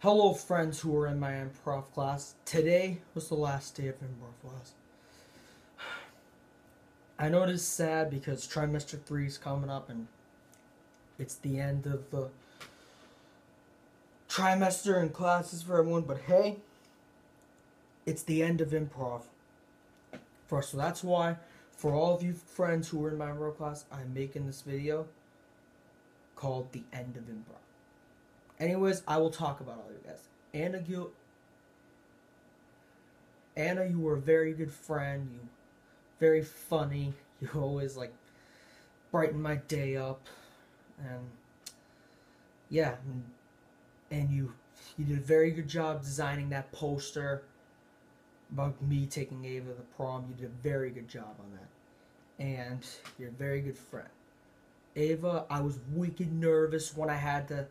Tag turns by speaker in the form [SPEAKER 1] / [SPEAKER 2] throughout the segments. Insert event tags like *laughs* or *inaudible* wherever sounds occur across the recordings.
[SPEAKER 1] Hello, friends who are in my improv class. Today was the last day of improv class. I know it is sad because trimester three is coming up and it's the end of the trimester and classes for everyone, but hey, it's the end of improv. For so that's why, for all of you friends who are in my improv class, I'm making this video called The End of Improv. Anyways, I will talk about all you guys. Anna, you, Anna, you were a very good friend. You, very funny. *laughs* You always like brighten my day up, and yeah, and, and you, you did a very good job designing that poster about me taking Ava to the prom. You did a very good job on that, and you're a very good friend. Ava, I was wicked nervous when I had to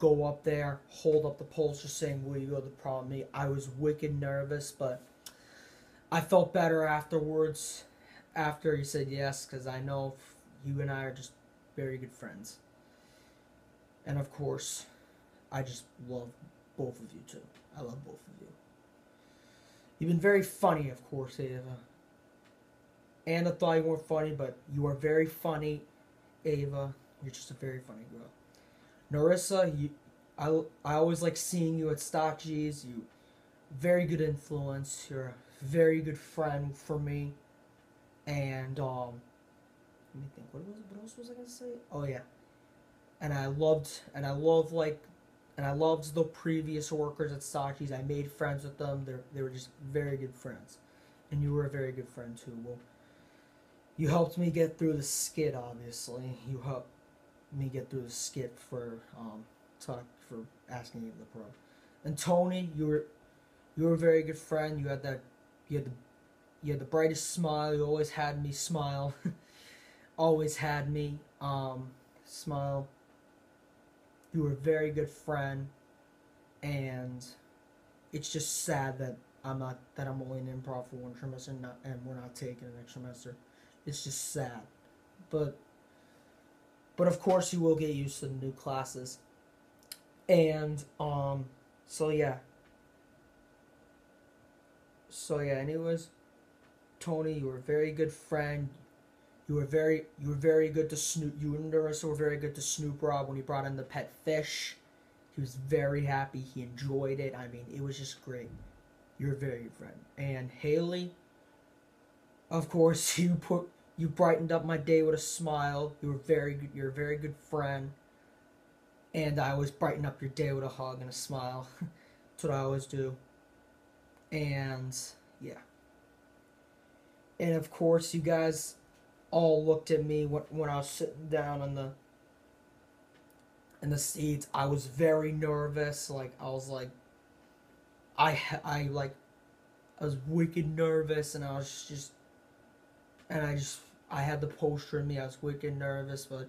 [SPEAKER 1] go up there, hold up the poster saying, Will you go to the prom with me? I was wicked nervous, but I felt better afterwards after you said yes because I know you and I are just very good friends. And of course, I just love both of you too. I love both of you. You've been very funny, of course, Ava. Anna thought you weren't funny, but you are very funny, Ava. You're just a very funny girl. Narissa, you, I, I always like seeing you at Stocky's. You, very good influence. You're a very good friend for me. And um, let me think. What was what else was I gonna say? Oh yeah. And I loved and I love like and I loved the previous workers at Stocky's. I made friends with them. They they were just very good friends. And you were a very good friend too. Well, you helped me get through the skit. Obviously, you helped me get through the skit for um, talk for asking you the pro. And Tony, you were you were a very good friend. You had that you had the you had the brightest smile. You always had me smile. *laughs* always had me um, smile. You were a very good friend, and it's just sad that I'm not that I'm only in improv for one trimester and, not, and we're not taking an next trimester. It's just sad, but but of course, you will get used to the new classes. And, um, so yeah. So yeah, anyways, Tony, you were a very good friend. You were very, you were very good to Snoop. You and Narissa were very good to Snoop Rob when he brought in the pet fish. He was very happy. He enjoyed it. I mean, it was just great. You're a very good friend. And Haley, of course, *laughs* you put you brightened up my day with a smile. You were very good. You're a very good friend. And I always brighten up your day with a hug and a smile. *laughs* That's what I always do. And yeah. And of course, you guys all looked at me when, when I was sitting down on the in the seats. I was very nervous. Like I was like, I I like, I was wicked nervous, and I was just, and I just I had the poster in me. I was wicked nervous, but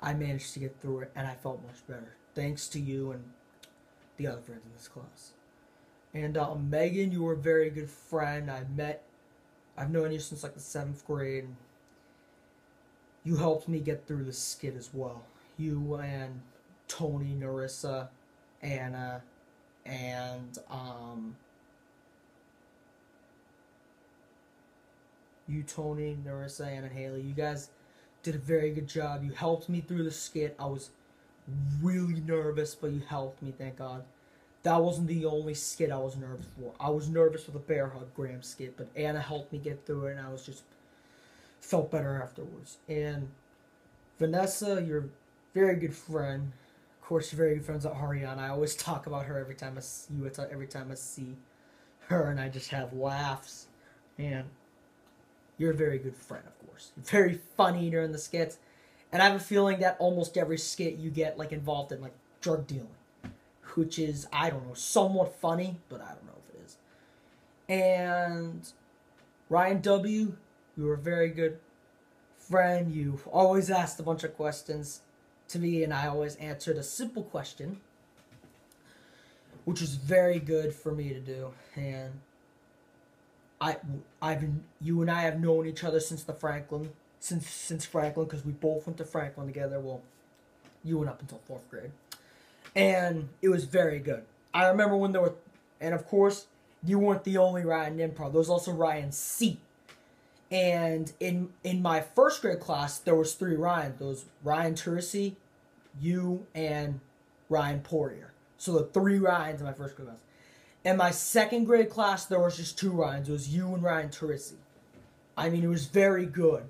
[SPEAKER 1] I managed to get through it, and I felt much better. Thanks to you and the other friends in this class. And uh, Megan, you were a very good friend. I met, I've known you since like the seventh grade. You helped me get through the skit as well. You and Tony, Narissa, Anna, and um, you, Tony, Narissa, and Haley. You guys did a very good job. You helped me through the skit. I was really nervous, but you helped me, thank God. That wasn't the only skit I was nervous for. I was nervous for the Bear Hug Graham skit, but Anna helped me get through it, and I was just felt better afterwards. And Vanessa, you're a very good friend. Of course, you're very good friends with Ariana. I always talk about her every time I see you. Every time I see her, and I just have laughs. And you're a very good friend, of course. Very funny during the skits. And I have a feeling that almost every skit you get like involved in like drug dealing. Which is, I don't know, somewhat funny, but I don't know if it is. And Ryan W., you were a very good friend. You always asked a bunch of questions to me, and I always answered a simple question, which was very good for me to do. And I I've you and I have known each other since the Franklin since since Franklin because we both went to Franklin together. Well, you went up until fourth grade, and it was very good. I remember when there were, and of course, you weren't the only Ryan improv. There was also Ryan C. And in in my first grade class, there was three Ryan. There was Ryan Tursi, you, and Ryan Poirier. So the three Ryans in my first grade class. In my second grade class, there was just two Ryans. It was you and Ryan Turisi. I mean, it was very good.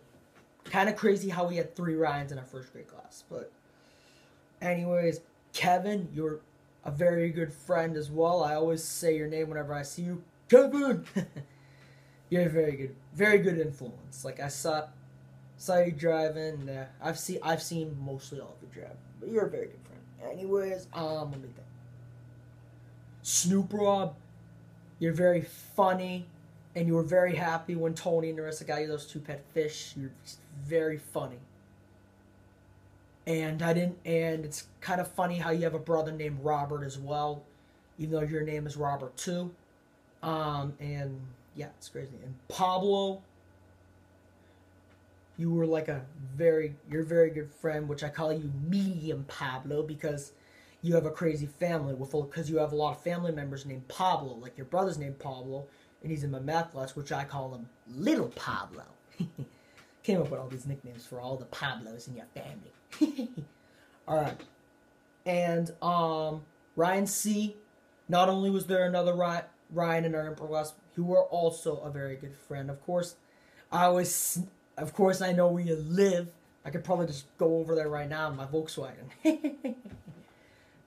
[SPEAKER 1] Kind of crazy how we had three Ryans in our first grade class. But, anyways, Kevin, you're a very good friend as well. I always say your name whenever I see you. Kevin! *laughs* you're a very good, very good influence. Like, I saw, saw you driving. Uh, I've seen, I've seen mostly all of you drive. But you're a very good friend. Anyways, um, let me think. Snoop Rob, you're very funny, and you were very happy when Tony and Narissa got you those two pet fish. You're very funny. And I didn't, and it's kind of funny how you have a brother named Robert as well, even though your name is Robert too. Um, and yeah, it's crazy. And Pablo, you were like a very, you're a very good friend, which I call you Medium Pablo because you have a crazy family with because you have a lot of family members named Pablo, like your brother's named Pablo, and he's in my math class, which I call him Little Pablo. *laughs* Came up with all these nicknames for all the Pablos in your family. *laughs* all right, and um, Ryan C. Not only was there another Ryan in our class, who were also a very good friend. Of course, I was, of course, I know where you live. I could probably just go over there right now in my Volkswagen. *laughs*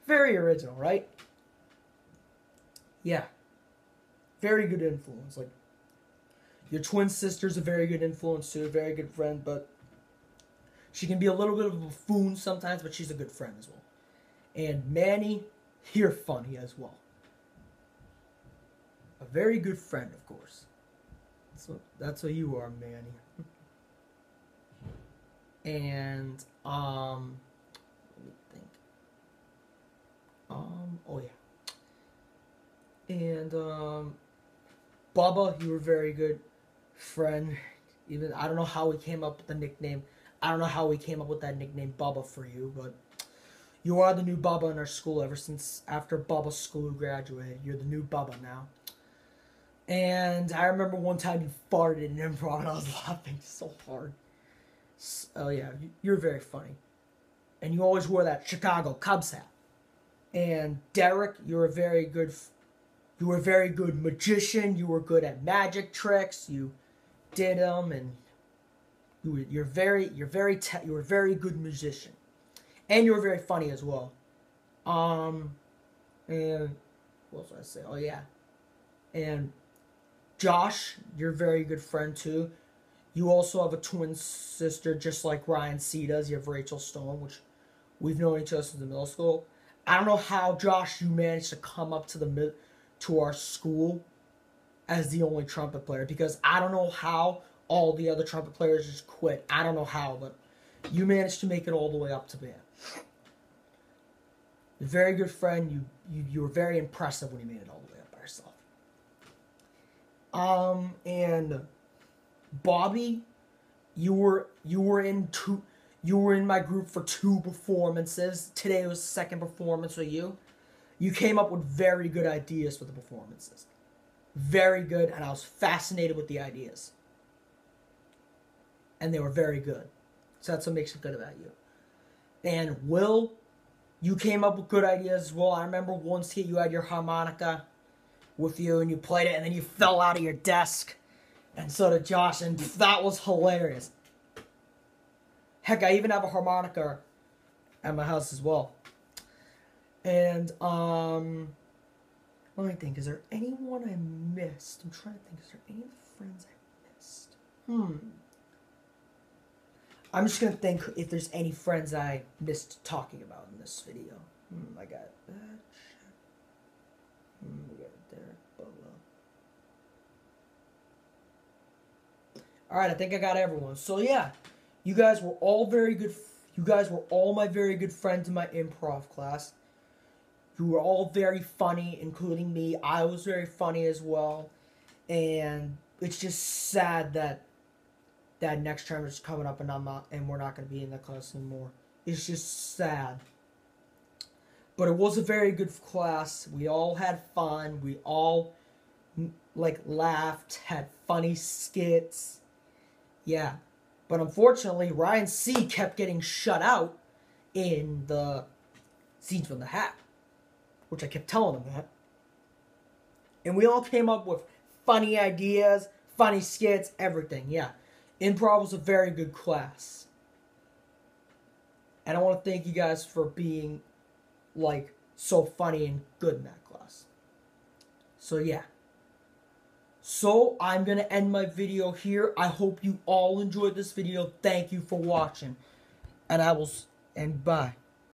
[SPEAKER 1] Very original, right? Yeah. Very good influence. Like your twin sister's a very good influence too, a very good friend, but she can be a little bit of a buffoon sometimes, but she's a good friend as well. And Manny, you're funny as well. A very good friend, of course. What that's what you are, Manny. *laughs* and um um, oh yeah. And um, Bubba, you were a very good friend. Even I don't know how we came up with the nickname. I don't know how we came up with that nickname Bubba for you, but you are the new Bubba in our school ever since after Bubba's school graduated. You're the new Bubba now. And I remember one time you farted in improv and *laughs* I was laughing so hard. Oh yeah, you're very funny. And you always wore that Chicago Cubs hat. And Derek, you're a very good, you were a very good magician. You were good at magic tricks. You did them, and you were, you're very, you're very, te- you're a very good musician, and you were very funny as well. Um, and what was I say? Oh yeah, and Josh, you're a very good friend too. You also have a twin sister, just like Ryan C does. You have Rachel Stone, which we've known each other since the middle school. I don't know how Josh you managed to come up to the mid to our school as the only trumpet player because I don't know how all the other trumpet players just quit. I don't know how, but you managed to make it all the way up to band. Very good friend. You, you you were very impressive when you made it all the way up by yourself. Um and Bobby, you were you were in two you were in my group for two performances. Today was the second performance with you. You came up with very good ideas for the performances. Very good, and I was fascinated with the ideas. And they were very good. So that's what makes it good about you. And Will, you came up with good ideas as well. I remember once here you had your harmonica with you and you played it and then you fell out of your desk. And so did Josh, and that was hilarious. Heck, I even have a harmonica at my house as well. And um let me think, is there anyone I missed? I'm trying to think, is there any friends I missed? Hmm. I'm just gonna think if there's any friends I missed talking about in this video. Hmm, I got that. Hmm, we got Bubba. Alright, I think I got everyone. So yeah. You guys were all very good. You guys were all my very good friends in my improv class. You were all very funny, including me. I was very funny as well. And it's just sad that that next term is coming up and I'm not and we're not gonna be in the class anymore. It's just sad. but it was a very good class. We all had fun. We all like laughed, had funny skits. Yeah. But unfortunately, Ryan C kept getting shut out in the scenes from the hat, which I kept telling him that. And we all came up with funny ideas, funny skits, everything. Yeah. Improv was a very good class. And I want to thank you guys for being like so funny and good in that class. So yeah. So I'm going to end my video here. I hope you all enjoyed this video. Thank you for watching. And I will and bye.